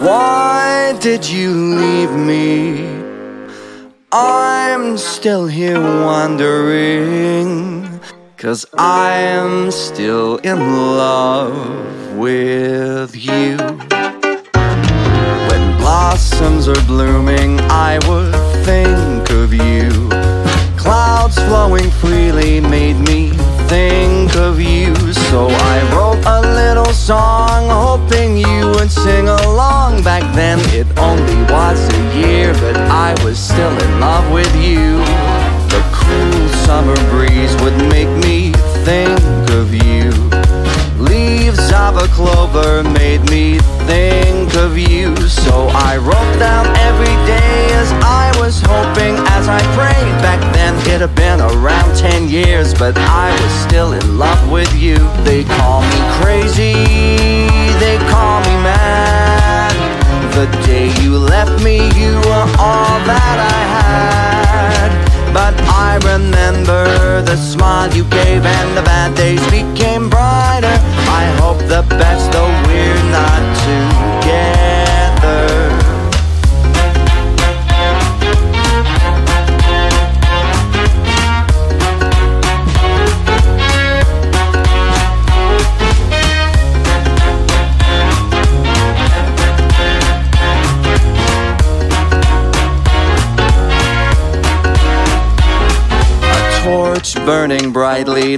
Why did you leave me? I'm still here wondering Cause I'm still in love with you. When blossoms are blooming I would think of you. Clouds flowing freely made me think of you. So I wrote a little song hoping you would sing along it only was a year but I was still in love with you. The cool summer breeze would make me think of you. Leaves of a clover made me think of you. So I wrote down every day as I was hoping as I prayed. Back then it had been around 10 years But I was still in love with you. They call me crazy, they call me mad. The day were all that I had. But I remember the smile you gave And the bad days became torch burning brightly